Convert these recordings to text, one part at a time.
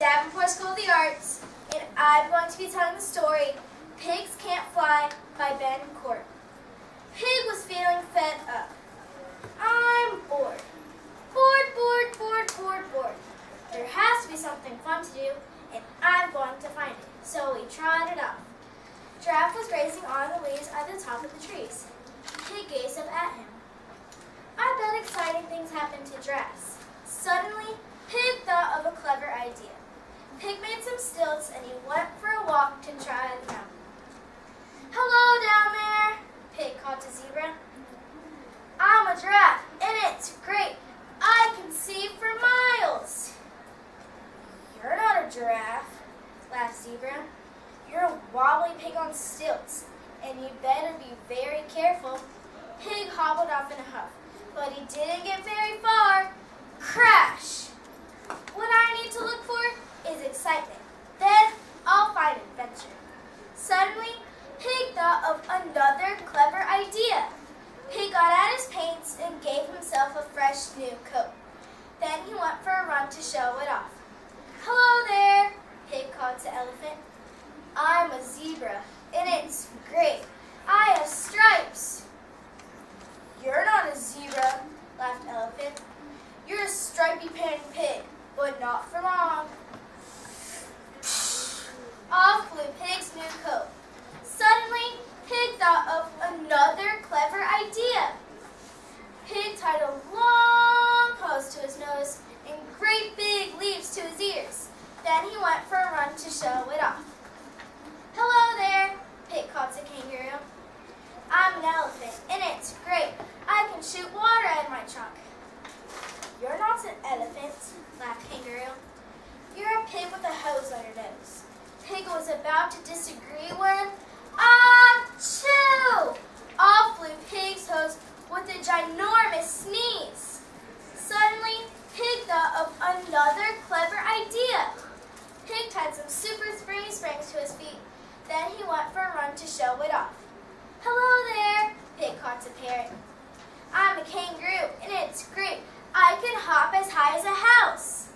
Davenport School of the Arts, and I'm going to be telling the story Pigs Can't Fly by Ben Cort. Pig was feeling fed up. I'm bored. Bored, bored, bored, bored, bored. There has to be something fun to do, and I'm going to find it. So he trotted off. Giraffe was grazing on the leaves at the top of the trees. Pig gazed up at him. I bet exciting things happen to giraffes. Suddenly, Pig thought of a clever idea. Pig made some stilts and he went for a walk to try them out. Hello down there, Pig called to Zebra. I'm a giraffe and it's great. I can see for miles. You're not a giraffe, laughed Zebra. You're a wobbly pig on stilts, and you better be very careful. Pig hobbled off in a huff, but he didn't get very far. Crash! What I need to look for is excitement. Then I'll find adventure. Suddenly, Pig thought of another clever idea. Pig got out his paints and gave himself a fresh new coat. Then he went for a run to show it off. Hello there, Pig called to Elephant. I'm a zebra, and it's great. I have stripes. You're not a zebra, laughed Elephant. You're a stripy pan pig, but not for long. Off flew Pig's new coat. Suddenly, Pig thought of another clever idea. Pig tied a long hose to his nose and great big leaves to his ears. Then he went for a run to show it off. Hello there, Pig called to Kangaroo. I'm an elephant, and it's great. I can shoot water out of my trunk. You're not an elephant, laughed Kangaroo. You're a pig with a hose on your nose. Pig was about to disagree when, achoo! Off flew Pig's hose with a ginormous sneeze. Suddenly, Pig thought of another clever idea. Pig tied some super springy springs to his feet. Then he went for a run to show it off. Hello there, Pig called to Parrot. I'm a kangaroo, and it's great. I can hop as high as a house.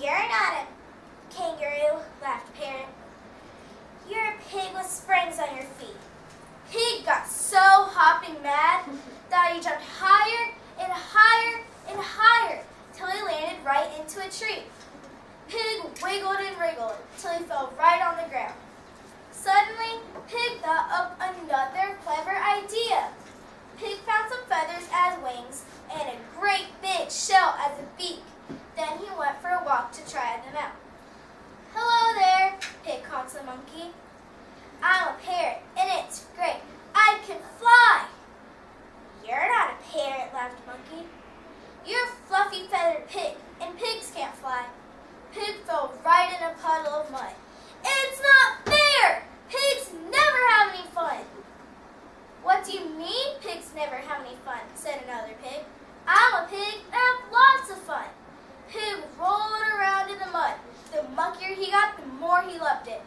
You're not a kangaroo, laughed Parrot. You're a pig with springs on your feet. Pig got so hopping mad that he jumped higher and higher and higher till he landed right into a tree. Pig wiggled and wriggled till he fell right on the ground. Suddenly, Pig thought of we loved it.